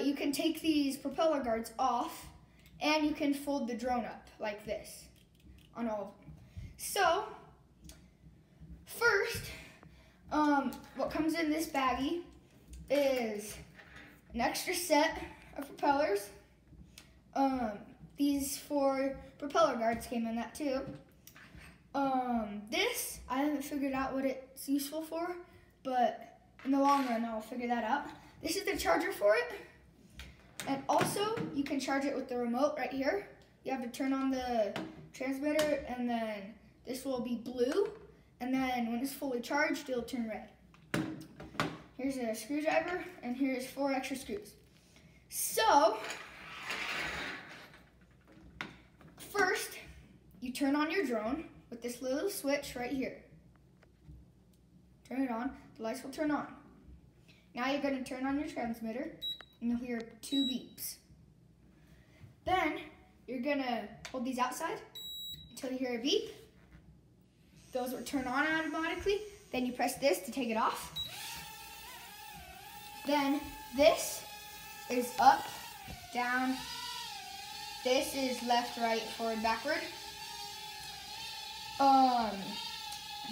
but you can take these propeller guards off and you can fold the drone up like this on all of them. So, first, um, what comes in this baggie is an extra set of propellers. Um, these four propeller guards came in that too. Um, this, I haven't figured out what it's useful for, but in the long run, I'll figure that out. This is the charger for it. And also, you can charge it with the remote right here. You have to turn on the transmitter, and then this will be blue. And then when it's fully charged, it'll turn red. Here's a screwdriver, and here's four extra screws. So, first, you turn on your drone with this little switch right here. Turn it on, the lights will turn on. Now you're going to turn on your transmitter and you'll hear two beeps. Then you're to hold these outside until you hear a beep. Those will turn on automatically. Then you press this to take it off. Then this is up, down. This is left, right, forward, backward. Um,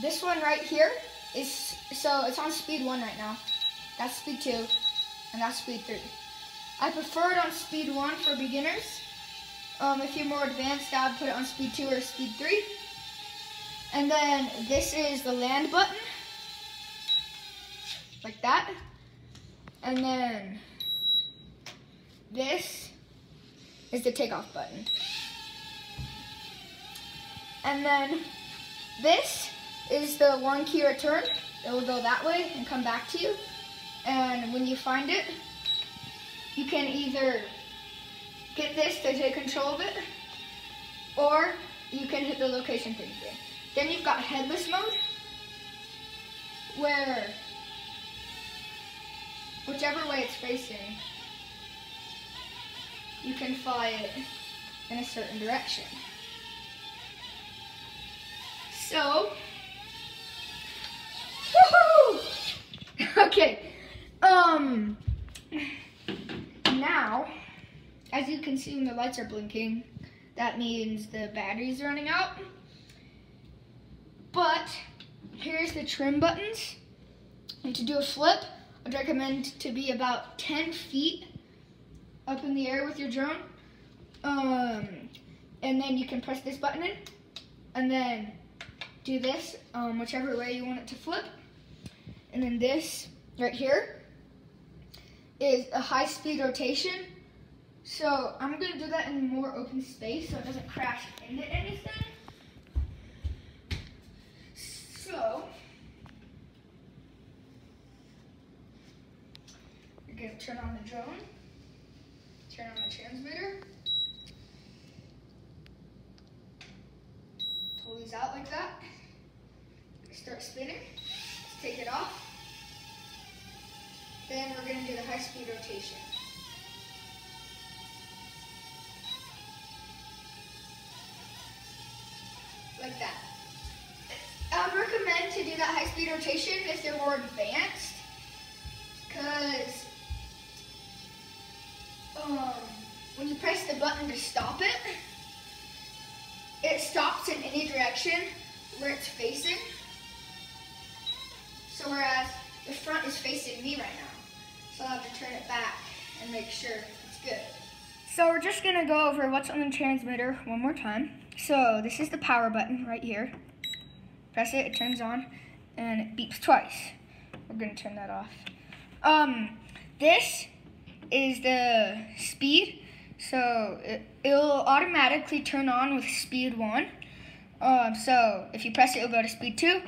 this one right here is, so it's on speed one right now. That's speed two, and that's speed three. I prefer it on speed one for beginners. Um, if you're more advanced, I would put it on speed two or speed three. And then this is the land button, like that. And then this is the takeoff button. And then this is the one key return. It will go that way and come back to you. And when you find it, you can either get this to take control of it, or you can hit the location thing again. Then you've got headless mode, where whichever way it's facing, you can fly it in a certain direction. So, okay, um, now, as you can see when the lights are blinking, that means the battery's running out. But, here's the trim buttons. And to do a flip, I'd recommend to be about 10 feet up in the air with your drone. Um, and then you can press this button in, and then do this, um, whichever way you want it to flip. And then this right here is a high speed rotation. So I'm gonna do that in more open space so it doesn't crash into anything. So, you're gonna turn on the drone, turn on the transmitter, pull these out like that start spinning. Take it off. Then we're going to do the high speed rotation. Like that. I would recommend to do that high speed rotation if they're more advanced. Because um, when you press the button to stop it, it stops in any direction where it's facing. So whereas the front is facing me right now. So I'll have to turn it back and make sure it's good. So we're just gonna go over what's on the transmitter one more time. So this is the power button right here. Press it, it turns on, and it beeps twice. We're gonna turn that off. Um, this is the speed. So it, will automatically turn on with speed one. Um, so if you press it, it'll go to speed two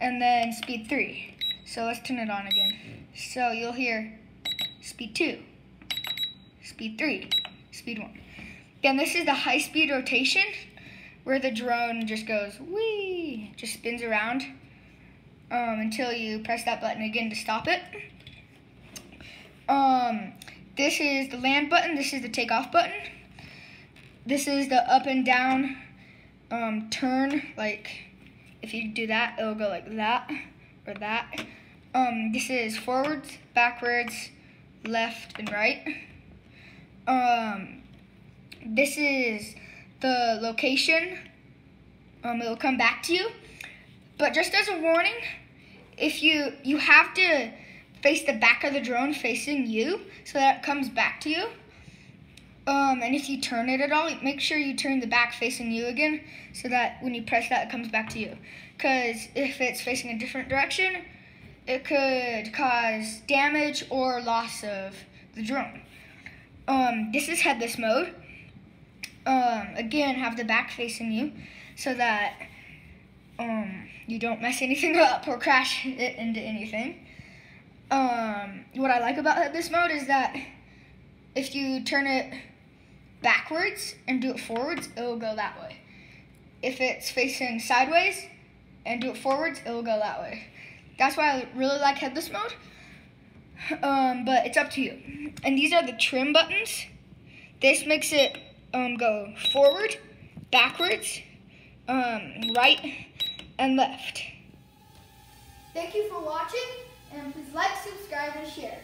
and then speed 3. So let's turn it on again. So you'll hear speed 2, speed 3, speed 1. Again, this is the high speed rotation where the drone just goes wee, just spins around um, until you press that button again to stop it. Um, this is the land button, this is the takeoff button. This is the up and down um, turn, like if you do that, it'll go like that or that. Um, this is forwards, backwards, left, and right. Um, this is the location. Um, it'll come back to you. But just as a warning, if you you have to face the back of the drone facing you so that it comes back to you. Um, and if you turn it at all, make sure you turn the back facing you again so that when you press that, it comes back to you. Because if it's facing a different direction, it could cause damage or loss of the drone. Um, this is headless mode. Um, again, have the back facing you so that um, you don't mess anything up or crash it into anything. Um, what I like about headless mode is that if you turn it backwards and do it forwards, it'll go that way. If it's facing sideways and do it forwards, it'll go that way. That's why I really like headless mode. Um, but it's up to you. And these are the trim buttons. This makes it um, go forward, backwards, um, right, and left. Thank you for watching, and please like, subscribe, and share.